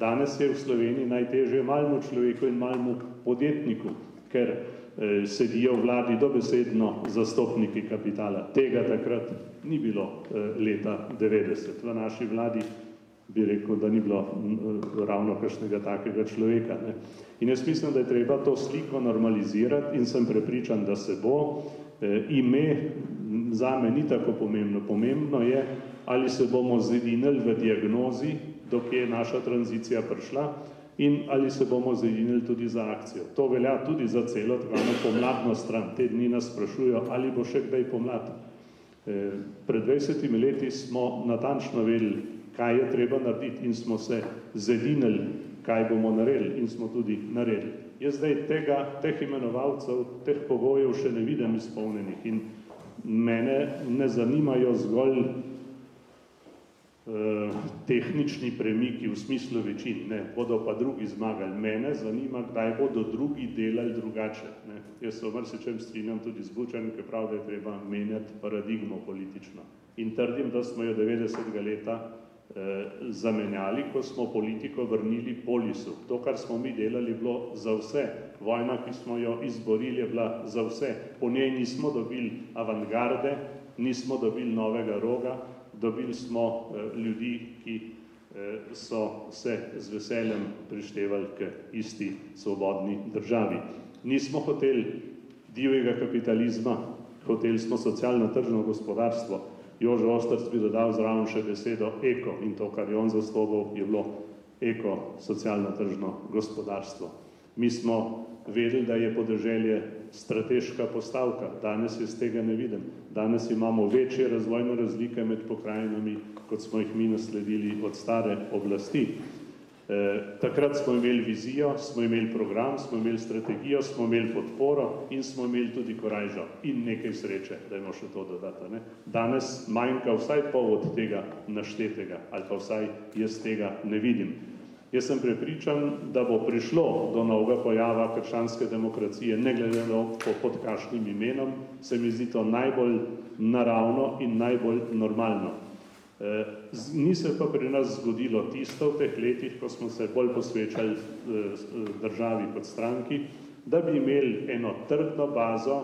Danes je v Sloveniji najtežje malmu človeku in malmu podjetniku, ker eh, sedijo v vladi dobesedno zastopniki kapitala. Tega takrat ni bilo eh, leta 90. V naši vladi bi rekel, da ni bilo ravno kakšnega takega človeka. Ne. In jaz mislim, da je treba to sliko normalizirati in sem prepričan, da se bo. E, ime zame ni tako pomembno. Pomembno je, ali se bomo zedinili v diagnozi, dokje je naša tranzicija prišla, in ali se bomo zedinili tudi za akcijo. To velja tudi za celo tako pomladno stran. Te dni nas sprašujo, ali bo še kdaj pomlad. E, pred 20 leti smo natančno vedeli, kaj je treba narediti in smo se zedinili, kaj bomo naredili in smo tudi naredili. Jaz zdaj tega, teh imenovalcev, teh pogojev še ne vidim izpolnenih in mene ne zanimajo zgolj tehnični premiki v smislu večin, ne, bodo pa drugi zmagali. Mene zanima, kdaj bodo drugi delali drugače. Ne. Jaz se omr se čem strinjam tudi z Bučanim, ki pravi, da je treba menjati paradigmo politično. In trdim, da smo jo 90. leta Eh, zamenjali, ko smo politiko vrnili polisu. To, kar smo mi delali, bilo za vse. Vojna, ki smo jo izborili, je bila za vse. Po njej nismo dobili avantgarde, nismo dobili novega roga, dobili smo eh, ljudi, ki eh, so se z veseljem prištevali k isti svobodni državi. Nismo hoteli divjega kapitalizma, hoteli smo socialno-tržno gospodarstvo, Jože Ostrc bi dodal zraven še besedo eko in to, kar je on zastopal, je bilo eko socialno-tržno gospodarstvo. Mi smo vedeli, da je podeželje strateška postavka, danes je z tega ne vidim. Danes imamo večje razvojne razlike med pokrajinami, kot smo jih mi nasledili od stare oblasti. Eh, takrat smo imeli vizijo, smo imeli program, smo imeli strategijo, smo imeli podporo in smo imeli tudi korajžo in nekaj sreče, da imamo še to dodati. Ne? Danes manjka vsaj pol od tega naštetega ali pa vsaj jaz tega ne vidim. Jaz sem prepričan, da bo prišlo do novega pojava krščanske demokracije, ne glede na po pod kakšnim imenom, se mi zdi to najbolj naravno in najbolj normalno. Eh, ni se pa pri nas zgodilo tisto v teh letih, ko smo se bolj posvečali eh, državi kot stranki, da bi imeli eno trdno bazo,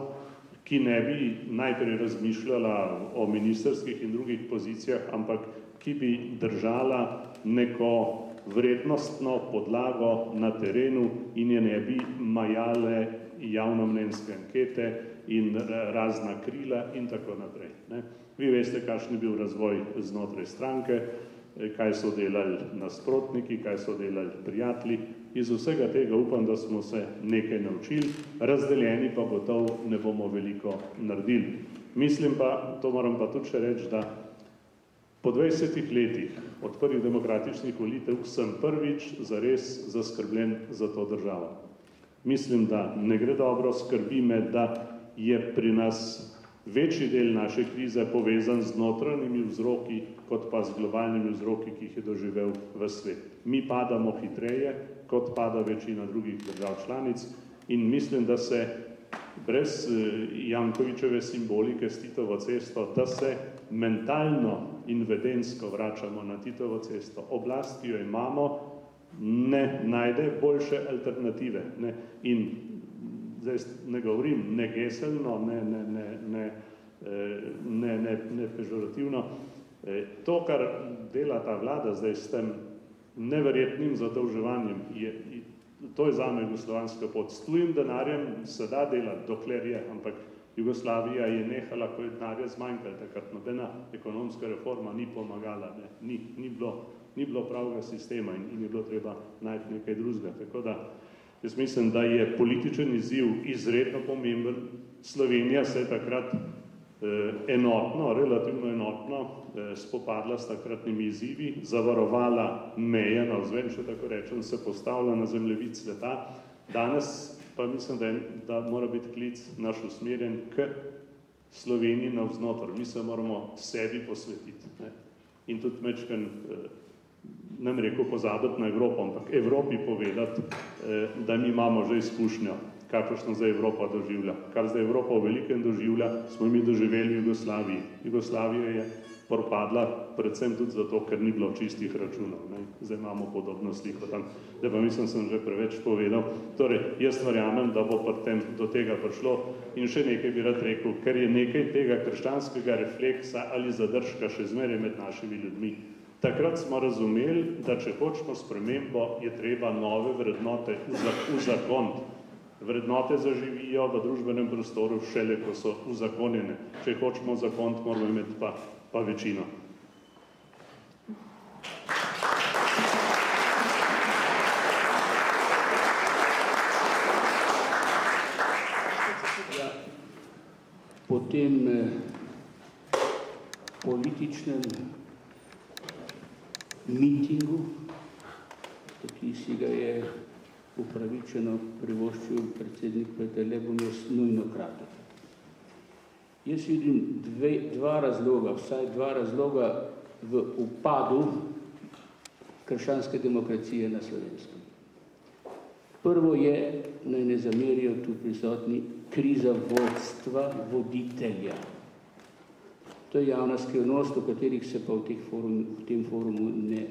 ki ne bi najprej razmišljala o ministerskih in drugih pozicijah, ampak ki bi držala neko vrednostno podlago na terenu in je ne bi majale javnomnenjske ankete in razna krila in tako naprej. Ne. Vi veste, kakšen je bil razvoj znotraj stranke, eh, kaj so delali nasprotniki, kaj so delali prijatelji. Iz vsega tega upam, da smo se nekaj naučili, razdeljeni pa gotov ne bomo veliko naredili. Mislim pa, to moram pa tudi še reči, da po 20 letih od prvih demokratičnih volitev sem prvič zares zaskrbljen za to državo. Mislim, da ne gre dobro, skrbi me, da je pri nas večji del naše krize povezan z notranjimi vzroki, kot pa z globalnimi vzroki, ki jih je doživel v svet. Mi padamo hitreje, kot pada večina drugih držav članic in mislim, da se brez eh, Jankovičeve simbolike s Titovo cesto, da se mentalno in vedensko vračamo na Titovo cesto. Oblast, ki jo imamo, ne najde boljše alternative. Ne? In zdaj ne govorim ne geselno, ne, ne, ne, ne, eh, ne, ne, ne pežorativno. Eh, to, kar dela ta vlada zdaj s tem neverjetnim zadolževanjem, je, to je zame jugoslovanska pot. S tujim denarjem se da delati, dokler je, ampak Jugoslavija je nehala, ko je denarja zmanjkala, takrat nobena ekonomska reforma ni pomagala, ne, ni, ni, bilo, ni bilo pravega sistema in, in je bilo treba najti nekaj drugega. Tako da, Jaz mislim, da je političen izziv izredno pomemben. Slovenija se je takrat eh, enotno, relativno enotno eh, spopadla s takratnimi izzivi, zavarovala meje na vzven, če tako rečem, se postavila na zemljevid sveta. Danes pa mislim, da, je, da mora biti klic naš usmerjen k Sloveniji na vznotor. Mi se moramo sebi posvetiti. Ne? In tudi mečken eh, ne rekel pozabiti na Evropo, ampak Evropi povedati, eh, da mi imamo že izkušnjo, kakršno zdaj Evropa doživlja. Kar zdaj Evropa v velikem doživlja, smo mi doživeli v Jugoslaviji. Jugoslavija je propadla, predvsem tudi zato, ker ni bilo čistih računov. Ne. Zdaj imamo podobno sliko tam, da pa mislim, sem že preveč povedal. Torej, jaz verjamem, da bo tem do tega prišlo in še nekaj bi rad rekel, ker je nekaj tega krščanskega refleksa ali zadržka še zmeraj med našimi ljudmi. Takrat smo razumeli, da če hočemo spremembo, je treba nove vrednote uzakoniti vrednote zaživijo v družbenem prostoru šele, ko so uzakonjene. Če hočemo zakon, moramo imeti pa, pa večino. Ja, po tem eh, političnem mitingu, ki si ga je upravičeno privoščil predsednik Petele, bom jaz nujno kratek. Jaz vidim dve, dva razloga, vsaj dva razloga v upadu krščanske demokracije na slovenskem. Prvo je, naj ne zamerijo tu prisotni, kriza vodstva voditelja. To je javna skrivnost, o katerih se pa v, teh forum, v tem forumu ne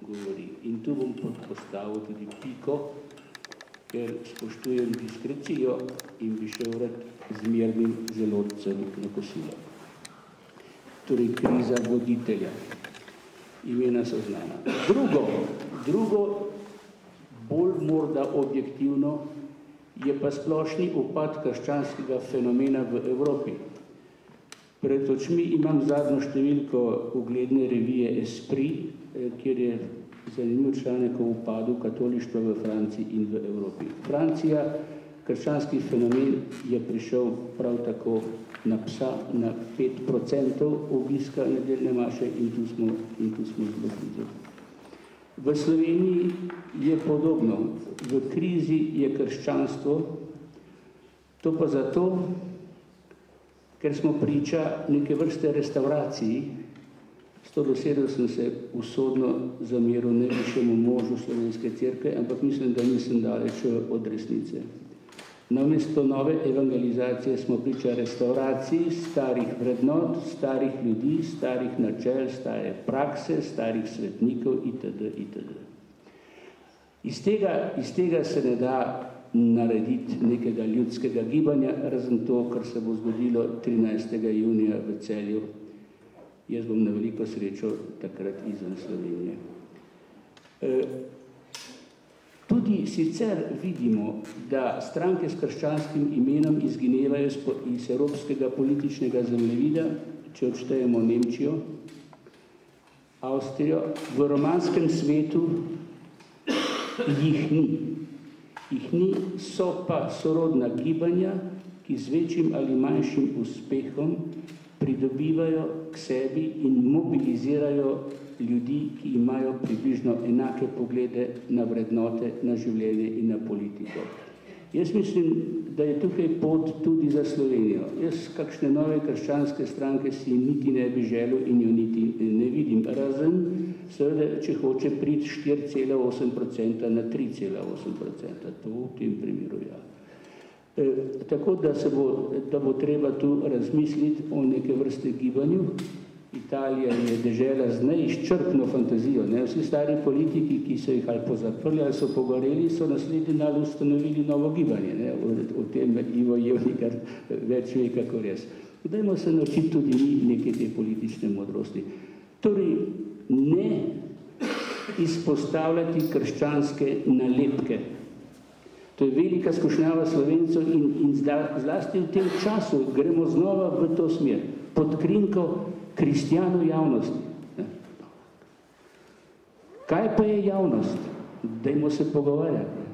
govori. In tu bom postavil tudi piko, ker spoštujem diskrecijo in bi šel rad z mirnim želodcem na kosilo. Torej, kriza voditelja. Imena so znana. Drugo, drugo, bolj morda objektivno, je pa splošni upad krščanskega fenomena v Evropi. Pred očmi imam zadnjo številko ugledne revije Esprit, eh, kjer je zanimiv članek o upadu katolištva v Franciji in v Evropi. Francija, krščanski fenomen je prišel prav tako na psa na 5% obiska nedeljne maše in tu smo, in tu smo zelo blizu. V Sloveniji je podobno. V krizi je krščanstvo, to pa zato, ker smo priča neke vrste restauraciji, to dosedel sem se usodno zameril najvišjemu možu slovenske cerkve, ampak mislim, da nisem daleč od resnice. Namesto nove evangelizacije smo priča restauraciji starih vrednot, starih ljudi, starih načel, stare prakse, starih svetnikov itd. itd. Iz tega, iz tega se ne da narediti nekega ljudskega gibanja, razen to, kar se bo zgodilo 13. junija v celju jaz bom na veliko srečo takrat izven Slovenije. E, tudi sicer vidimo, da stranke s krščanskim imenom izginevajo iz evropskega političnega zemljevida, če odštejemo Nemčijo, Avstrijo, v romanskem svetu jih ni. Jih ni, so pa sorodna gibanja, ki z večjim ali manjšim uspehom pridobivajo k sebi in mobilizirajo ljudi, ki imajo približno enake poglede na vrednote, na življenje in na politiko. Jaz mislim, da je tukaj pot tudi za Slovenijo. Jaz kakšne nove krščanske stranke si niti ne bi želel in jo niti ne vidim. Razen, seveda, če hoče priti 4,8% na 3,8%. To v tem primeru ja. E, tako da, se bo, da bo treba tu razmisliti o neke vrste gibanju. Italija je dežela z neizčrpno fantazijo. Ne? Vsi stari politiki, ki so jih ali pozaprli ali so pogoreli, so naslednji dan ustanovili novo gibanje. Ne? O, o tem Ivo Jevnikar več ve, kako res. Dajmo se naučiti tudi mi neke te politične modrosti. Torej, ne izpostavljati krščanske nalepke To je velika skušnjava slovencev in, in zlasti v tem času gremo znova v to smer, pod krinko kristjano javnosti. Kaj pa je javnost? Dajmo se pogovarjati.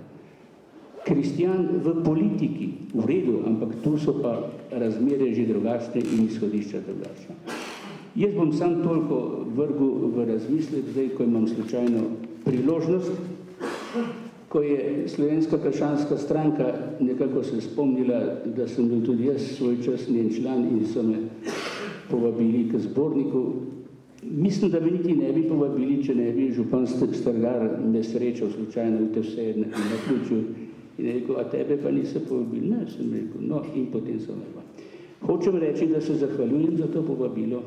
Kristjan v politiki, v redu, ampak tu so pa razmere že drugačne in izhodišča drugačne. Jaz bom sam toliko vrgu v razmislek, zdaj, ko imam slučajno priložnost, ko je slovenska kršanska stranka nekako se spomnila, da sem bil tudi jaz svoj čas njen član in so me povabili k zborniku. Mislim, da me niti ne bi povabili, če ne bi župan Strgar me srečal slučajno v te vse na ključu in je rekel, a tebe pa niso povabili? Ne, sem rekel, no in potem so me pa. Hočem reči, da se zahvaljujem za to povabilo.